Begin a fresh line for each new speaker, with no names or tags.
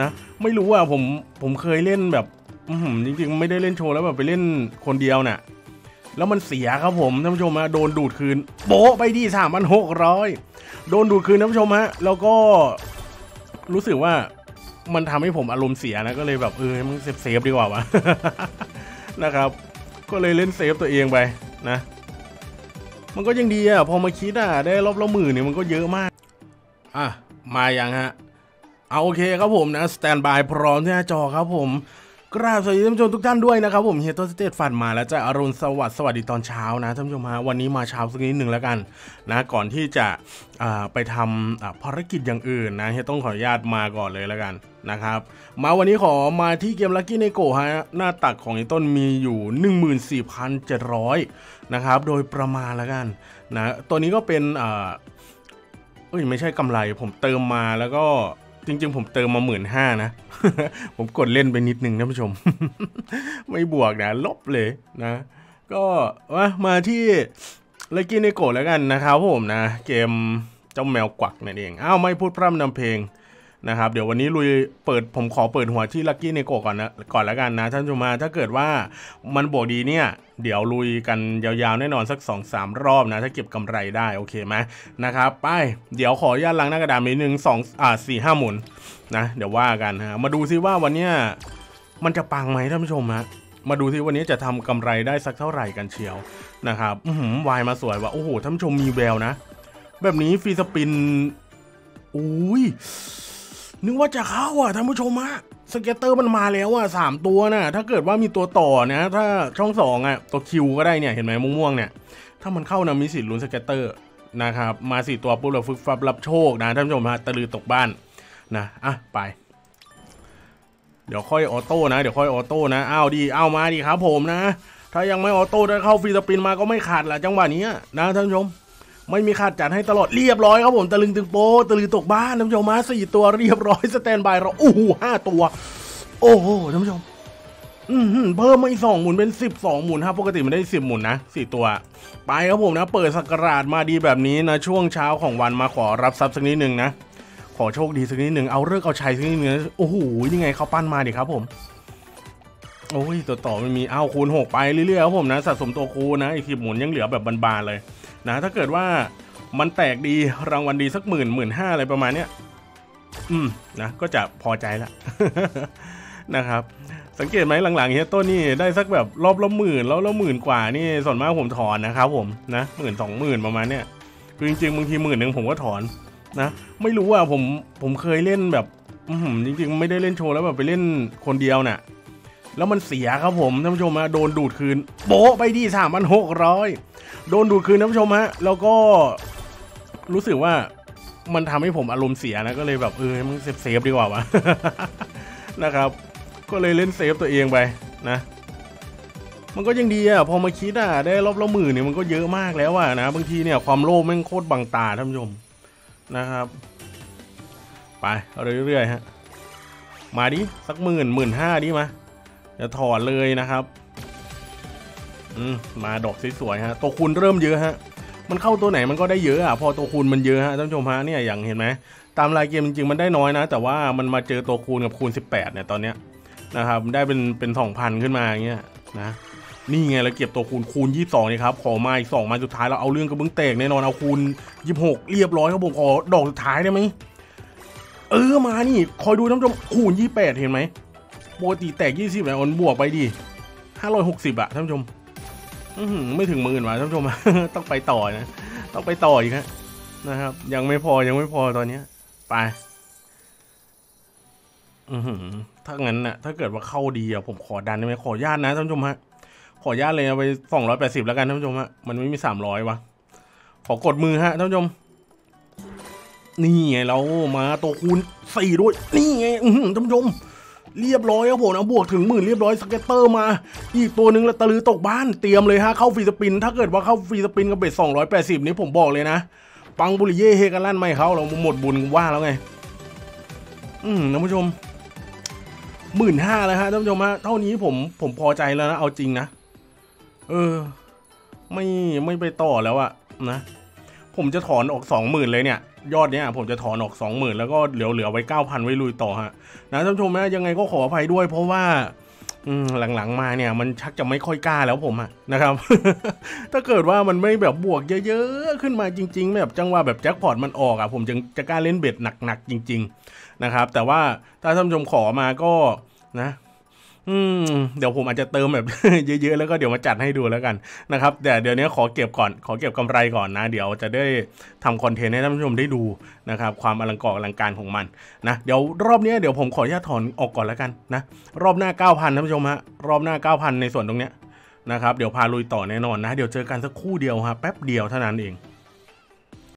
นะไม่รู้อะผมผมเคยเล่นแบบจริงๆ ไม่ได้เล่นโชว์แล้วแบบไปเล่นคนเดียวน่ะ แล้วมันเสียครับผมท่านผู้ชมฮะโดนดูดคืนโบ๊ไปที่สามพันหกร้อยโดนดูดคืนท่านผู้ชมฮะแล้วก็รู้สึกว่ามันทำให้ผมอารมณ์เสียนะก็เลยแบบเออมึง safe safe ดีกว่าวะนะครับ ก็เลยเล่น save ตัวเองไปนะ มันก็ยังดีอะพอมาคิดอะได้รอบละหมื่นเนี่ยมันก็เยอะมาก อะมาอย่างฮะ เอาโอเคครับผมนะ standby พร้อมที่หน้าจอครับผมกราบสวัสดีท่านผู้ชมทุกท่านด้วยนะครับผมเฮียต้นสเตตฟันมาแล้วจะอรุณสวัสดิ์สวัสดีตอนเช้านะท่านผู้ชมฮะวันนี้มาเช้าสักนิดหนึ่งแล้วกันนะก่อนที่จะไปทำภารกิจอย่างอื่นนะเฮียต้องขออนุญาตมาก่อนเลยแล้วกันนะครับ มาวันนี้ขอมาที่เกม Lucky Neko ฮะหน้าตักของเฮียต้นมีอยู่ 14,700นะครับโดยประมาณแล้วกันนะตัวนี้ก็เป็นเอ้ยไม่ใช่กำไรผมเติมมาแล้วก็ จริง ๆ ผมเติมมาหมื่นห้านะ ผมกดเล่นไปนิดนึงท่านผู้ชม ไม่บวกนะ ลบเลยนะ ก็มามาที่ Lucky Neko แล้วกันนะครับผมนะ เกมเจ้าแมวกวักนั่นเอง อ้าว ไม่พูดพร่ำนำเพลง นะครับเดี๋ยววันนี้ลุยเปิดผมขอเปิดหัวที่ Lucky Neko ก่อนนะก่อนแล้วกันนะท่านผู้ชมถ้าเกิดว่ามันบวกดีเนี่ย เดี๋ยวลุยกันยาวๆแน่นอนสัก2อสรอบนะ ถ้าเก็บกำไรได้โอเคไหมนะครับไปเดี๋ยวขออนุญาตล้างหน้ากระดาษนิดนึงสองอ่าสี่ห้าหมุนนะเดี๋ยวว่ากันฮะมาดูซิว่าวันเนี้ยมันจะปังไหมท่านผู้ชมฮะมาดูซิวันนี้จะทำกำไรได้สักเท่าไหร่กันเชียวนะครับอืมวายมาสวยว่ะโอ้โหท่านผู้ชมมีแววนะ แบบนี้ฟรีสปินอุ้ย นึกว่าจะเข้าอะท่านผู้ชมฮะscatter มันมาแล้วอะสามตัวนะถ้าเกิดว่ามีตัวต่อนะ ถ้าช่องสองอะตัว Q ก็ได้เนี่ยเห็นไหมม่วงๆเนี่ยถ้ามันเข้านะมีสิทธิ์ลุ้น scatter นะครับมาสี่ตัวปุ๊บเราฟึกฟับรับโชคนะท่านผู้ชมฮะตะลือตกบ้านนะอะไป เดี๋ยวค่อย auto นะเดี๋ยวค่อย auto นะอ้าวดีอ้าวมาดีครับผมนะ ถ้ายังไม่ auto ได้เข้า free spin มาก็ไม่ขาดแหละจังหวะนี้นะท่านผู้ชม ไม่มีขาดจัดให้ตลอดเรียบร้อยครับผมตะลึงตึงโปตะลึงตกบ้านท่านผู้ชมมาสี่ตัวเรียบร้อยสแตนบายเราโอ้โหห้าตัว โอ้โหท่านผู้ชมอืมเพิ่มมาอีกสองหมุนเป็นสิบสองหมุนครับปกติมันได้สิบหมุนนะสี่ตัว ไปครับผมนะ เปิดสักราดมาดีแบบนี้นะ ช่วงเช้าของวันมาขอรับทรัพย์สักนิดหนึ่งนะ ขอโชคดีสักนิดหนึ่งเอาเลิกเอาชัยสักนิดหนึ่งโอ้โหยังไงเขาปั้นมาดิครับผม โอ้ยตัวต่อไม่มีเอาคูณหกไปเรื่อยๆครับผมนะสะสมตัวคูณนะอีกสิบหมุนยังเหลือแบบบานๆเลย นะถ้าเกิดว่ามันแตกดีรางวัลดีสักหมื่นหมื่นห้าอะไรประมาณเนี้ยอืมนะก็จะพอใจละนะครับ สังเกตไหมหลังๆเฮียต้นนี่ได้สักแบบรอบละหมื่นแล้วละหมื่นกว่านี่ส่วนมากผมถอนนะครับผมนะหมื่นสองหมื่นประมาณเนี้ยคือจริงๆบางทีหมื่นหนึ่งผมก็ถอนนะไม่รู้อะผมผมเคยเล่นแบบจริงๆ ไม่ได้เล่นโชว์แล้วแบบไปเล่นคนเดียวน่ะ แล้วมันเสียครับผมท่านผู้ชมมาโดนดูดคืนโบ๊ไปที่สามพันหกร้อยโดนดูดคืนท่านผู้ชมฮะแล้วก็รู้สึกว่ามันทำให้ผมอารมณ์เสียนะก็เลยแบบเออมึง safe safe ดีกว่าวะนะครับ ก็เลยเล่น save ตัวเองไปนะ มันก็ยังดีอะพอมาคิดอะได้รอบละหมื่นเนี่ยมันก็เยอะมากแล้วอะนะบางทีเนี่ยความโลภแม่งโคตรบังตาท่านผู้ชมนะครับ ไปเรื่อยๆฮะมาดิสักหมื่นหมื่นห้าดิมา จะถอดเลยนะครับ อืมมาดอกสวยๆฮะ ตัวคุณเริ่มเยอะฮะ มันเข้าตัวไหนมันก็ได้เยอะอะ พอตัวคูณมันเยอะฮะท่านผู้ชมฮะเนี่ยอย่างเห็นไหมตามรายเกมจริงๆมันได้น้อยนะ แต่ว่ามันมาเจอตัวคูณกับคูณ 18 เนี่ยตอนเนี้ยนะครับ ได้เป็นเป็นสองพันขึ้นมาอย่างเงี้ยนะ นี่ไงเราเก็บตัวคูณคูณ 22นี่ครับ ขอมาอีกสองมาสุดท้ายเราเอาเรื่องกระเบื้องแตกแน่นอนเอาคูณ 26 เรียบร้อยครับผมขอดอกสุดท้ายได้ไหมเออมานี่ คอยดูท่านผู้ชมคูณ 28 เห็นไหม ปกติแตก20เนี่ยมันบวกไปดิ560อะท่านผู้ชมไม่ถึงหมื่นว่ะท่านผู้ชม ต้องไปต่อนะ ต้องไปต่ออีกฮะนะครับ ยังไม่พอยังไม่พอตอนนี้ไป อืถ้างั้นนะถ้าเกิดว่าเข้าดีอะผมขอดันได้ไหมขอญาตนะท่านผู้ชมฮะ ขอญาตเลยเอาไปสองร้อยแปดสิบแล้วกันท่านผู้ชมฮะ มันไม่มีสามร้อยวะขอกดมือฮะท่านผู้ชม นี่ไงเรามาตัวคูณสี่ด้วย นี่ไงท่านผู้ชม เรียบร้อยครับผมเอาบวกถึงหมื่นเรียบร้อย scatter มา อีกตัวหนึ่งละตะลือตกบ้านเตรียมเลยฮะเข้า free spin ถ้าเกิดว่าเข้า free spin กับ bet สองร้อยแปดสิบนี้ผมบอกเลยนะ ปังบุริเย่เฮกันลั่นไม่เข้าเราหมดบุญว่าแล้วไง อืมท่านผู้ชมหมื่นห้าแล้วฮะท่านผู้ชมฮะเท่านี้ผมผมพอใจแล้วนะเอาจริงนะเออ ไม่ไม่ไปต่อแล้วอะนะ ผมจะถอนออกสองหมื่นเลยเนี่ย ยอดเนี้ยผมจะถอนออก 20,000 แล้วก็เหลือเหลือไว้ 9,000 ไว้ลุยต่อฮะนะท่านผู้ชมนะยังไงก็ขออภัยด้วย เพราะว่าหลังๆมาเนี่ยมันชักจะไม่ค่อยกล้าแล้วผมอะนะครับ ถ้าเกิดว่ามันไม่แบบบวกเยอะๆ ขึ้นมาจริง ๆ แบบจังหวะแบบแจ็คพอตมันออกอะผมจึงจะกล้าเล่นเบ็ดหนักๆจริง ๆ นะครับ แต่ว่าถ้าท่านผู้ชมขอมาก็นะ อืมเดี๋ยวผมอาจจะเติมแบบ เยอะๆแล้วก็เดี๋ยวมาจัดให้ดูแล้วกันนะครับแต่เดี๋ยวนี้ขอเก็บก่อนขอเก็บกำไรก่อนนะ เดี๋ยวจะได้ทำคอนเทนต์ให้ท่านผู้ชมได้ดูนะครับความอลังกออลังการของมันนะเดี๋ยวรอบนี้เดี๋ยวผมขออนุญาตถอนออกก่อนแล้วกันนะรอบหน้า 9,000ท่านผู้ชมฮะรอบหน้า 9,000 ในส่วนตรงเนี้ยนะครับเดี๋ยวพาลุยต่อแน่นอนนะ เดี๋ยวเจอกันสักคู่เดียวฮะแป๊บเดียวเท่านั้นเอง